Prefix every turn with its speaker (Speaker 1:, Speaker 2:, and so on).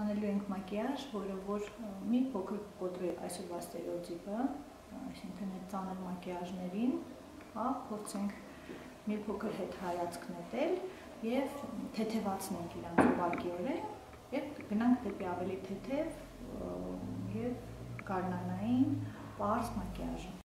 Speaker 1: անելու ենք մակիաժ, որը որ մի փոքր կոտրի այսօրվա ստերեոտիպը, այսինքն այդ ծանր մակիաժներին, հա, փորձենք մի փոքր հետ հայացք նետել եւ թեթևացնենք իրանց ուղղակիորեն եւ գնանք դեպի ավելի թեթև եւ գարնանային պարզ մակիաժը։